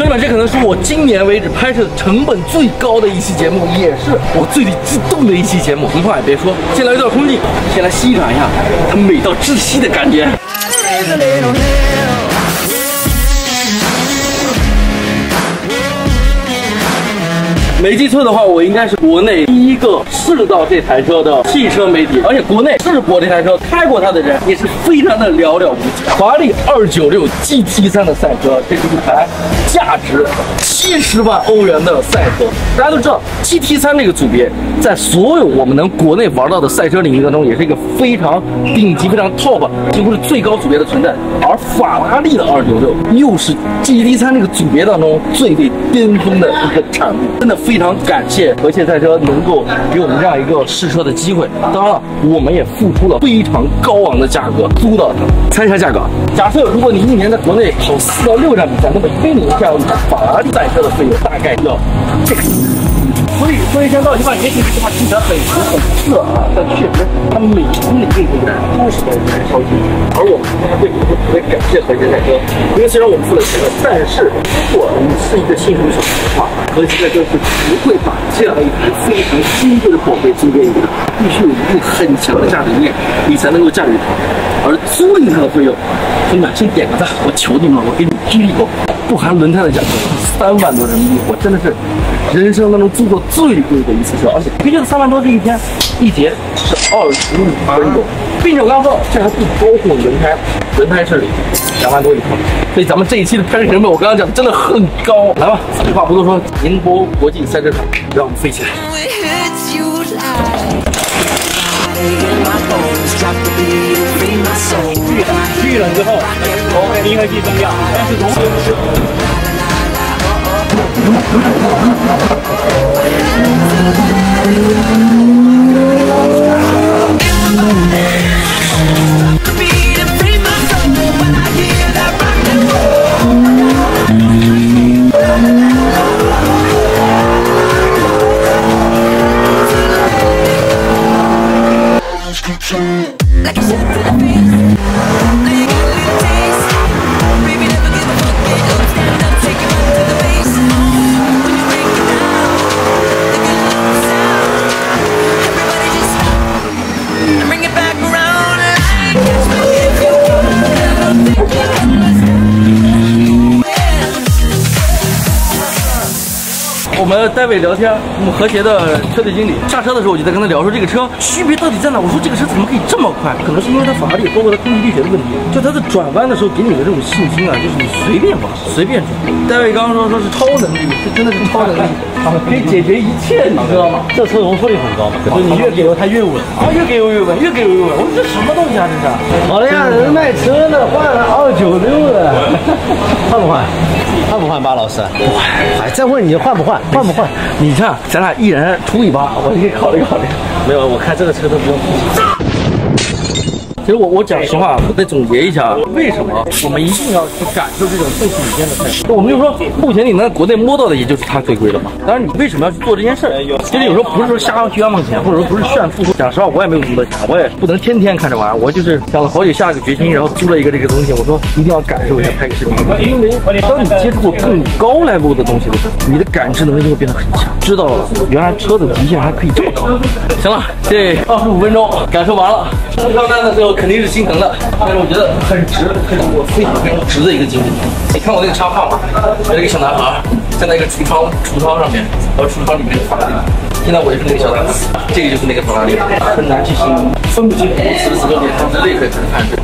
兄弟们，这可能是我今年为止拍摄成本最高的一期节目，也是我最激动的一期节目。什么话也别说，先来一段空气，先来欣赏一下它美到窒息的感觉。没记错的话，我应该是国内第一个试到这台车的汽车媒体，而且国内试过这台车、开过它的人也是非常的寥寥无几。法拉利296 GT3 的赛车，这是一台价值七十万欧元的赛车。大家都知道，GT3 这个组别在所有我们能国内玩到的赛车领域当中，也是一个非常顶级、非常 top，几乎是最高组别的存在。而法拉利的296又是 GT3 这个组别当中最最巅峰的一个产物，真的。非常感谢和谐赛车能够给我们这样一个试车的机会，当然了，我们也付出了非常高昂的价格租到它。猜一下价格？假设如果你一年在国内跑四到六站比赛，那么一年这样一台法拉利赛车的费用大概要这个。所以说一千到一万，也许这句话听起来很俗很色啊，但确实它每公里运动量都是在燃烧。而我们今天为什么会特别感谢和谐赛车？因为虽然我们付了钱，但是如果你是一个新手小白的话，和谐赛车是不会把这样一台非常金贵的宝贝租给你的，必须有一定很强的驾驶经验，你才能够驾驭它。而租赁它的费用，兄弟们先点个赞，我求你们了，我给你鞠一躬，不含轮胎的价格三万多人民币，我真的是人生当中租过。最贵的一次车，而且平均三万多是一天，一节是二十五分钟，并且我刚说这还不包括轮胎，轮胎是两万多一套，所以咱们这一期的拍摄成本我刚刚讲的真的很高。来吧，废话不多说，宁波国际赛车场，让我们飞起来。去了之后，从离合器增压，但是同时。like a shot to the face. Now you got a little taste, baby. Never give a fuck. 我们戴维聊天，我们和谐的车队经理下车的时候，我就在跟他聊说这个车区别到底在哪？我说这个车怎么可以这么快？可能是因为它法拉利包括它空气力学的问题，就它的转弯的时候给你的这种信心啊，就是你随便吧，随便转。戴维刚刚说说是超能力，这真的是超能力，可以解决一切，你知道吗？这车容错率很高嘛，就你越给油它越稳，啊越给油越稳，越给油越稳。我说这什么东西啊这是？好了呀，人卖车呢，换了二九六了，换不换？换不换，巴老师？换。哎，再问你换不换？换不换？你看，咱俩一人出一把，我给你考虑考虑。没有，我看这个车都不用实我我讲实话，我再总结一下，为什么我们一定要去感受这种瞬息领先的态度？我们就说，目前你能在国内摸到的，也就是它最贵的嘛。当然，你为什么要去做这件事儿？其实有时候不是说瞎冤枉钱，或者说不是炫富。讲实话，我也没有那么多钱，我也不能天天看这玩意儿。我就是想了好久，下了个决心，然后租了一个这个东西。我说一定要感受一下拍个视频，因为当你接触过更高 level 的东西的时候，你的感知能力就会变得很强，知道了原来车的极限还可以这么高。行了，这二十五分钟感受完了，上单的时候肯定是心疼的。但是我觉得很值，很我非常非常值的一个经历。你看我那个插画吗？有一个小男孩站在一个橱窗橱窗上面，然后橱窗里面有法拉利。现在我就是那个小男孩，这个就是那个法拉利，很难去形容，分不清此时此刻脸上的泪水还是汗水。